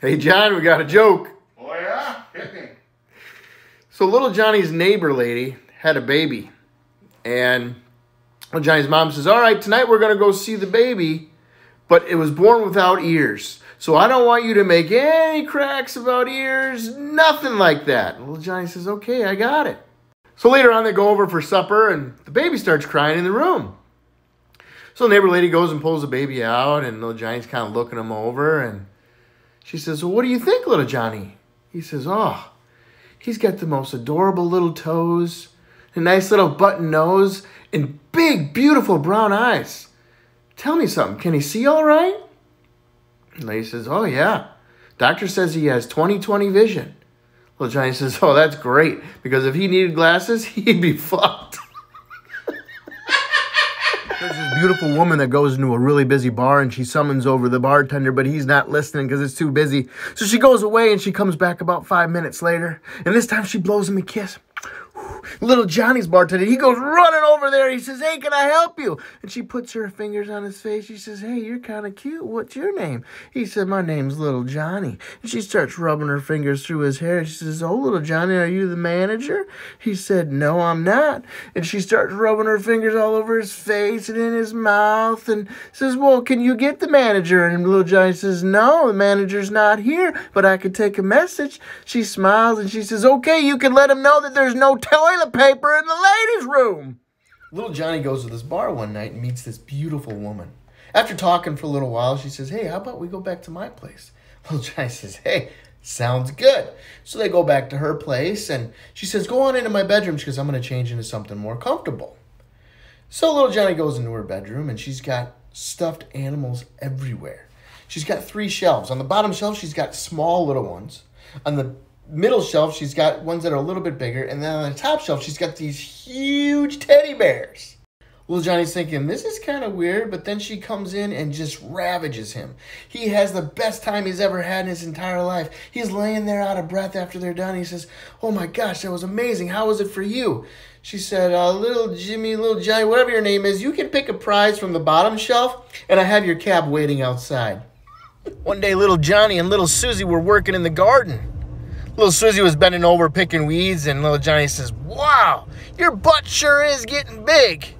Hey, John, we got a joke. Oh yeah? So little Johnny's neighbor lady had a baby. And little Johnny's mom says, All right, tonight we're going to go see the baby, but it was born without ears. So I don't want you to make any cracks about ears, nothing like that. Little Johnny says, Okay, I got it. So later on, they go over for supper, and the baby starts crying in the room. So the neighbor lady goes and pulls the baby out, and little Johnny's kind of looking him over, and she says, Well, what do you think, little Johnny? He says, Oh, he's got the most adorable little toes, a nice little button nose, and big, beautiful brown eyes. Tell me something, can he see all right? The lady says, Oh, yeah. Doctor says he has 20 20 vision. Little Johnny says, Oh, that's great, because if he needed glasses, he'd be fucked. Beautiful woman that goes into a really busy bar and she summons over the bartender, but he's not listening because it's too busy. So she goes away and she comes back about five minutes later. And this time she blows him a kiss. Little Johnny's bartender, he goes running over there. He says, Hey, can I help you? And she puts her fingers on his face. She says, Hey, you're kind of cute. What's your name? He said, My name's Little Johnny. And she starts rubbing her fingers through his hair. She says, Oh, Little Johnny, are you the manager? He said, No, I'm not. And she starts rubbing her fingers all over his face and in his mouth and says, Well, can you get the manager? And Little Johnny says, No, the manager's not here, but I could take a message. She smiles and she says, Okay, you can let him know that there's no toilet paper in the ladies' room. Little Johnny goes to this bar one night and meets this beautiful woman. After talking for a little while, she says, Hey, how about we go back to my place? Little Johnny says, Hey, sounds good. So they go back to her place and she says, Go on into my bedroom because I'm going to change into something more comfortable. So little Johnny goes into her bedroom and she's got stuffed animals everywhere. She's got three shelves. On the bottom shelf, she's got small little ones. On the middle shelf, she's got ones that are a little bit bigger. And then on the top shelf, she's got these huge teddy bears. Little Johnny's thinking, this is kind of weird, but then she comes in and just ravages him. He has the best time he's ever had in his entire life. He's laying there out of breath after they're done. He says, Oh my gosh, that was amazing. How was it for you? She said, uh, Little Jimmy, Little Johnny, whatever your name is, you can pick a prize from the bottom shelf, and I have your cab waiting outside. One day, little Johnny and little Susie were working in the garden. Little Susie was bending over picking weeds, and little Johnny says, Wow, your butt sure is getting big.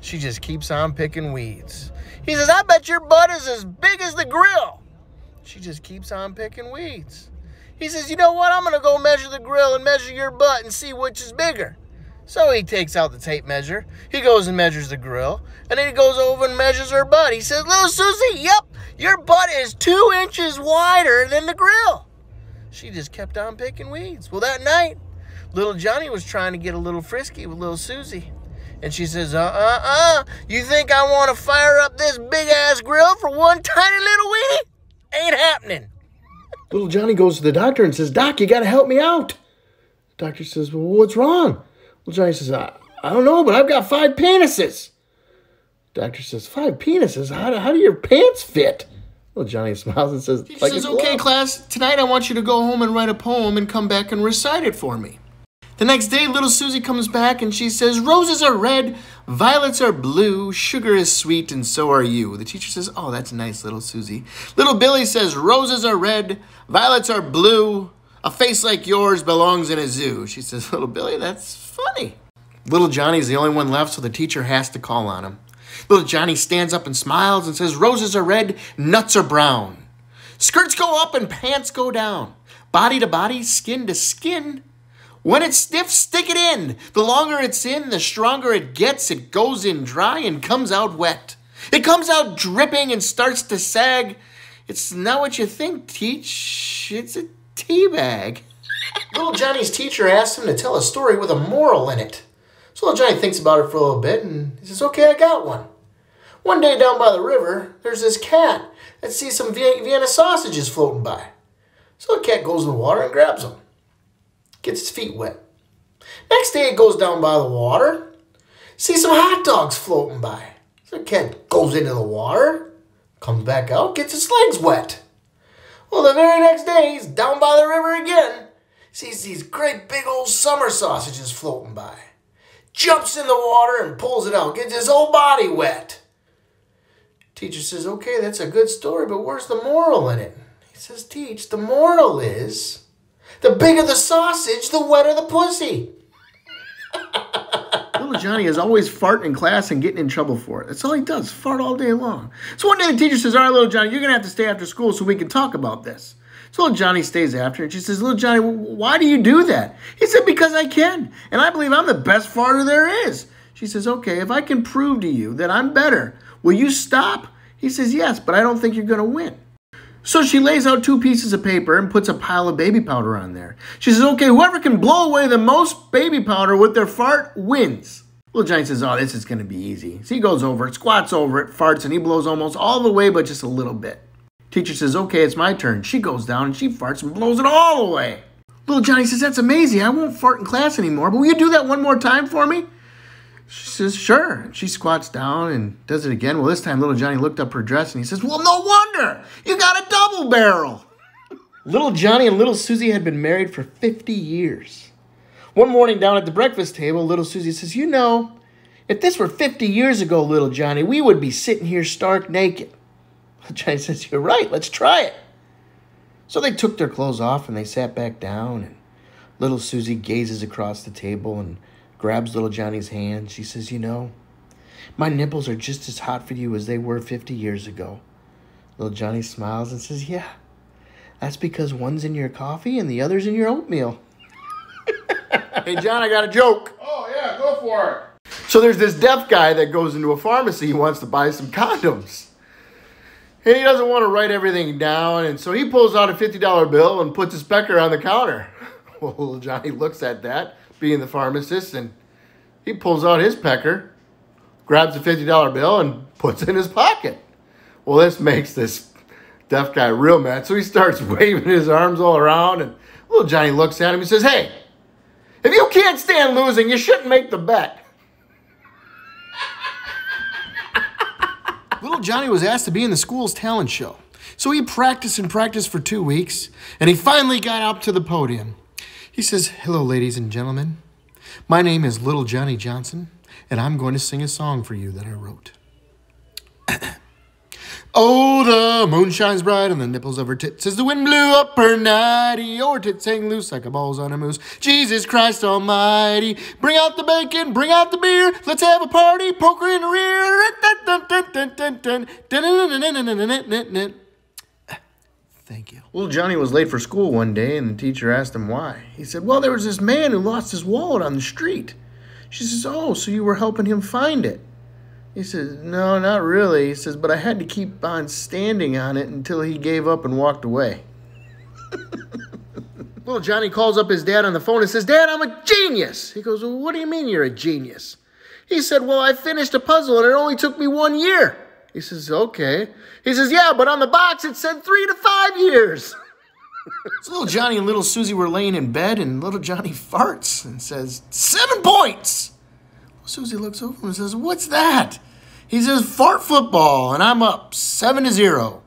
She just keeps on picking weeds. He says, I bet your butt is as big as the grill. She just keeps on picking weeds. He says, You know what? I'm going to go measure the grill and measure your butt and see which is bigger. So he takes out the tape measure. He goes and measures the grill. And then he goes over and measures her butt. He says, Little Susie, yep, your butt is two inches wider than the grill. She just kept on picking weeds. Well, that night, little Johnny was trying to get a little frisky with little Susie. And she says, uh uh uh, you think I want to fire up this big ass grill for one tiny little weenie? Ain't happening. Little Johnny goes to the doctor and says, Doc, you got to help me out. Doctor says, Well, what's wrong? Little Johnny says, I, I don't know, but I've got five penises. Doctor says, Five penises? How do, how do your pants fit? Little Johnny smiles and says, He like says, okay, glove." class, tonight I want you to go home and write a poem and come back and recite it for me. The next day, little Susie comes back and she says, Roses are red, violets are blue, sugar is sweet, and so are you. The teacher says, Oh, that's nice, little Susie. Little Billy says, Roses are red, violets are blue, a face like yours belongs in a zoo. She says, Little Billy, that's funny. Little Johnny's the only one left, so the teacher has to call on him. Little Johnny stands up and smiles and says, Roses are red, nuts are brown. Skirts go up and pants go down. Body to body, skin to skin. When it's stiff, stick it in. The longer it's in, the stronger it gets. It goes in dry and comes out wet. It comes out dripping and starts to sag. It's not what you think, Teach. It's a tea bag. Little Johnny's teacher asked him to tell a story with a moral in it. So little Johnny thinks about it for a little bit and he says, Okay, I got one. One day down by the river, there's this cat that sees some Vienna sausages floating by. So the cat goes in the water and grabs them, gets its feet wet. Next day, it goes down by the water, sees some hot dogs floating by. So the cat goes into the water, comes back out, gets its legs wet. Well, the very next day, he's down by the river again, sees these great big old summer sausages floating by. Jumps in the water and pulls it out, gets his whole body wet. Teacher says, okay, that's a good story, but where's the moral in it? He says, Teach, the moral is the bigger the sausage, the wetter the pussy. Little Johnny is always farting in class and getting in trouble for it. That's all he does, fart all day long. So one day the teacher says, All right, little Johnny, you're going to have to stay after school so we can talk about this. So little Johnny stays after, and she says, Little Johnny, why do you do that? He said, Because I can, and I believe I'm the best farter there is. She says, Okay, if I can prove to you that I'm better, will you stop? He says, Yes, but I don't think you're going to win. So she lays out two pieces of paper and puts a pile of baby powder on there. She says, Okay, whoever can blow away the most baby powder with their fart wins. Little Johnny says, Oh, this is going to be easy. So he goes over it, squats over it, farts, and he blows almost all the way, but just a little bit. Teacher says, Okay, it's my turn. She goes down and she farts and blows it all away. Little Johnny says, That's amazing. I won't fart in class anymore, but will you do that one more time for me? She says, Sure. She squats down and does it again. Well, this time little Johnny looked up her dress and he says, Well, no wonder. You got a double barrel. little Johnny and little Susie had been married for 50 years. One morning down at the breakfast table, little Susie says, You know, if this were 50 years ago, little Johnny, we would be sitting here stark naked. Johnny says, You're right, let's try it. So they took their clothes off and they sat back down, and little Susie gazes across the table and grabs little Johnny's hand. She says, You know, my nipples are just as hot for you as they were 50 years ago. Little Johnny smiles and says, Yeah, that's because one's in your coffee and the other's in your oatmeal. hey, John, I got a joke. Oh, yeah, go for it. So there's this deaf guy that goes into a pharmacy. He wants to buy some condoms. And he doesn't want to write everything down. And so he pulls out a $50 bill and puts his pecker on the counter. Well, little Johnny looks at that, being the pharmacist, and he pulls out his pecker, grabs a $50 bill, and puts it in his pocket. Well, this makes this deaf guy real mad. So he starts waving his arms all around. And little Johnny looks at him and says, Hey, if you can't stand losing, you shouldn't make the bet. Little Johnny was asked to be in the school's talent show. So he practiced and practiced for two weeks, and he finally got up to the podium. He says, Hello, ladies and gentlemen. My name is Little Johnny Johnson, and I'm going to sing a song for you that I wrote. Oh, the moon shines bright on the nipples of her tits as the wind blew up her nighty. Oh, her tits hang loose like a balls on a moose. Jesus Christ Almighty, bring out the bacon, bring out the beer. Let's have a party, poker in the rear. Thank you. Little Johnny was late for school one day, and the teacher asked him why. He said, Well, there was this man who lost his wallet on the street. She says, Oh, so you were helping him find it? He says, No, not really. He says, But I had to keep on standing on it until he gave up and walked away. Little Johnny calls up his dad on the phone and says, Dad, I'm a genius. He goes, well, What do you mean you're a genius? He said, Well, I finished a puzzle and it only took me one year. He says, Okay. He says, Yeah, but on the box it said three to five years. so little Johnny and little Susie were laying in bed, and little Johnny farts and says, Seven points. Susie looks over and says, What's that? He says, Fart football, and I'm up seven to zero.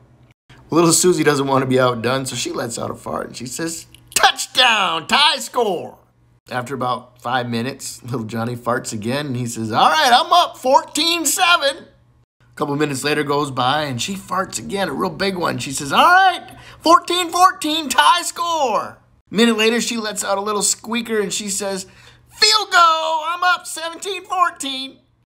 Little Susie doesn't want to be outdone, so she lets out a fart and she says, Touchdown, tie score. After about five minutes, little Johnny farts again and he says, All right, I'm up 14 7. A couple minutes later goes by and she farts again, a real big one. She says, All right, 14 14, tie score. A minute later, she lets out a little squeaker and she says, Field goal, I'm up 17 14.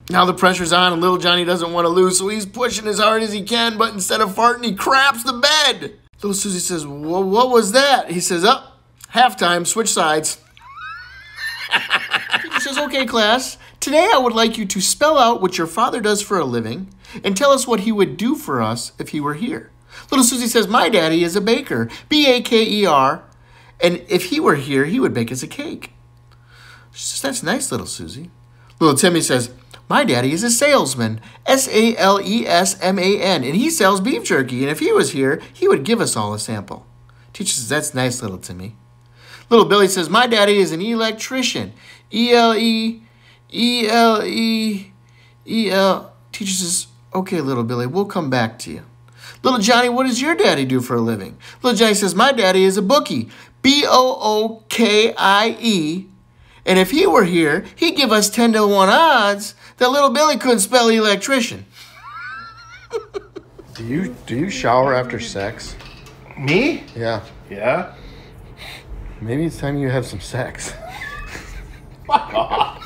Now the pressure's on and little Johnny doesn't want to lose, so he's pushing as hard as he can, but instead of farting, he craps the bed. Little Susie says, What was that? He says, Up, oh, halftime, switch sides. he says, Okay, class, today I would like you to spell out what your father does for a living and tell us what he would do for us if he were here. Little Susie says, My daddy is a baker, B A K E R, and if he were here, he would bake us a cake. She says, That's nice, little Susie. Little Timmy says, My daddy is a salesman, S A L E S M A N, and he sells beef jerky, and if he was here, he would give us all a sample. Teacher says, That's nice, little Timmy. Little Billy says, My daddy is an electrician, E L E E L E E L. Teacher says, Okay, little Billy, we'll come back to you. Little Johnny, what does your daddy do for a living? Little Johnny says, My daddy is a bookie. B O O K I E. And if he were here, he'd give us 10 to 1 odds that little Billy couldn't spell electrician. do you do you shower after sex? Me? Yeah. Yeah. Maybe it's time you have some sex. Fuck off.